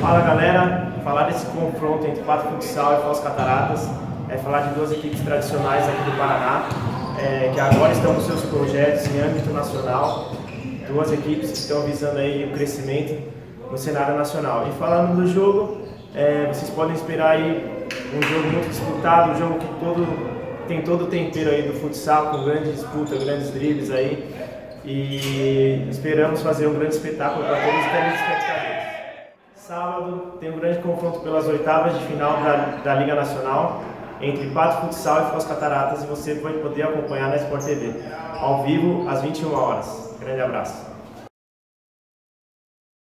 Fala galera, falar desse confronto entre Pato Futsal e Foz Cataratas é falar de duas equipes tradicionais aqui do Paraná, é, que agora estão com seus projetos em âmbito nacional, duas equipes que estão visando aí o crescimento no cenário nacional. E falando do jogo, é, vocês podem esperar aí um jogo muito disputado, um jogo que todo, tem todo o tempero aí do futsal, com grande disputa, grandes dribles aí. E esperamos fazer um grande espetáculo para todos os telespectadores. Sábado tem um grande confronto pelas oitavas de final da, da Liga Nacional entre Pato Futsal e Foz Cataratas e você vai poder acompanhar na Sport TV, ao vivo, às 21 horas. Grande abraço.